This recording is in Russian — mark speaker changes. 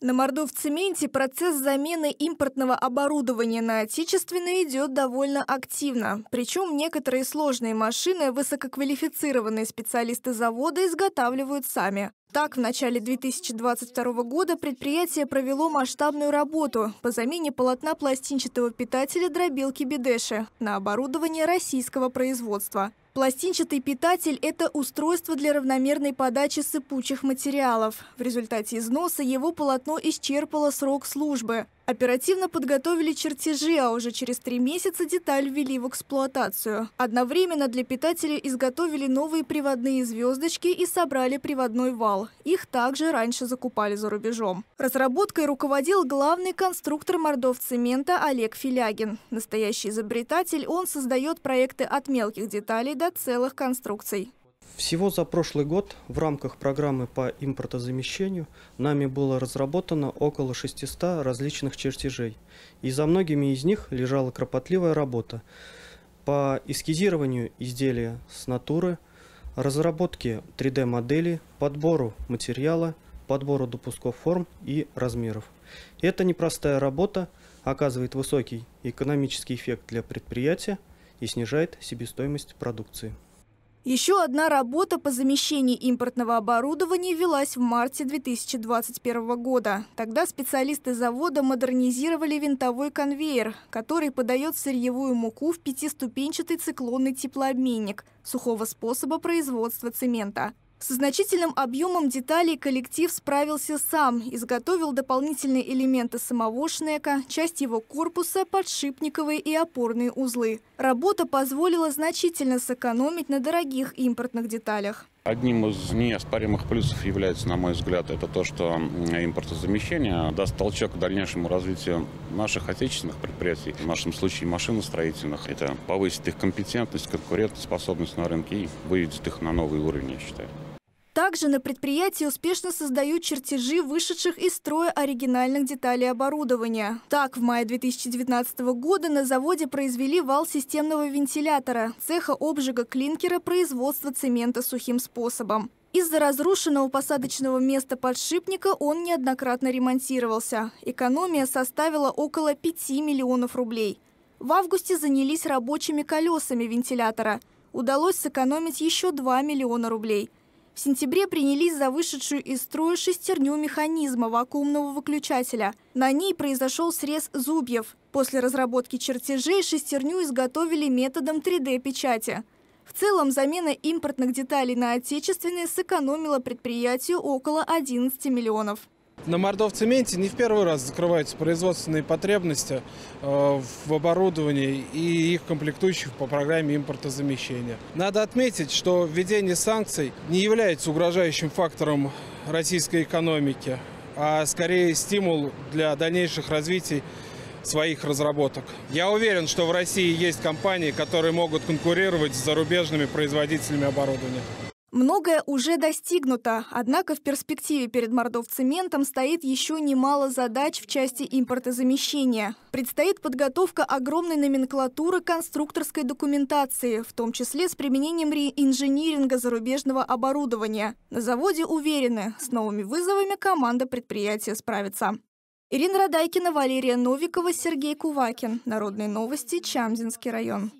Speaker 1: На Мордовцементе процесс замены импортного оборудования на отечественное идет довольно активно. Причем некоторые сложные машины высококвалифицированные специалисты завода изготавливают сами. Так, в начале 2022 года предприятие провело масштабную работу по замене полотна пластинчатого питателя дробилки Бедеши на оборудование российского производства. Пластинчатый питатель – это устройство для равномерной подачи сыпучих материалов. В результате износа его полотно исчерпало срок службы. Оперативно подготовили чертежи, а уже через три месяца деталь ввели в эксплуатацию. Одновременно для питателя изготовили новые приводные звездочки и собрали приводной вал. Их также раньше закупали за рубежом. Разработкой руководил главный конструктор Мордовцемента Олег Филягин. Настоящий изобретатель, он создает проекты от мелких деталей до целых конструкций.
Speaker 2: Всего за прошлый год в рамках программы по импортозамещению нами было разработано около 600 различных чертежей. И за многими из них лежала кропотливая работа по эскизированию изделия с натуры, разработке 3D-модели, подбору материала, подбору допусков форм и размеров. Эта непростая работа оказывает высокий экономический эффект для предприятия и снижает себестоимость продукции.
Speaker 1: Еще одна работа по замещению импортного оборудования велась в марте 2021 года. Тогда специалисты завода модернизировали винтовой конвейер, который подает сырьевую муку в пятиступенчатый циклонный теплообменник сухого способа производства цемента. Со значительным объемом деталей коллектив справился сам, изготовил дополнительные элементы самого шнека, часть его корпуса, подшипниковые и опорные узлы. Работа позволила значительно сэкономить на дорогих импортных деталях.
Speaker 3: Одним из неоспоримых плюсов является, на мой взгляд, это то, что импортозамещение даст толчок к дальнейшему развитию наших отечественных предприятий, в нашем случае машиностроительных. Это повысит их компетентность, конкурентоспособность на рынке и выведет их на новый уровень, я считаю.
Speaker 1: Также на предприятии успешно создают чертежи вышедших из строя оригинальных деталей оборудования. Так, в мае 2019 года на заводе произвели вал системного вентилятора, цеха обжига клинкера производства цемента сухим способом. Из-за разрушенного посадочного места подшипника он неоднократно ремонтировался. Экономия составила около 5 миллионов рублей. В августе занялись рабочими колесами вентилятора. Удалось сэкономить еще 2 миллиона рублей – в сентябре принялись за вышедшую из строя шестерню механизма вакуумного выключателя. На ней произошел срез зубьев. После разработки чертежей шестерню изготовили методом 3D-печати. В целом, замена импортных деталей на отечественные сэкономила предприятию около 11 миллионов.
Speaker 4: На Мордовцементе не в первый раз закрываются производственные потребности э, в оборудовании и их комплектующих по программе импортозамещения. Надо отметить, что введение санкций не является угрожающим фактором российской экономики, а скорее стимул для дальнейших развитий своих разработок. Я уверен, что в России есть компании, которые могут конкурировать с зарубежными производителями оборудования.
Speaker 1: Многое уже достигнуто, однако в перспективе перед Мордовцементом стоит еще немало задач в части импортозамещения. Предстоит подготовка огромной номенклатуры конструкторской документации, в том числе с применением реинжиниринга зарубежного оборудования. На заводе уверены, с новыми вызовами команда предприятия справится. Ирина Радайкина, Валерия Новикова, Сергей Кувакин. Народные новости. Чамзинский район.